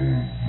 Mm-hmm.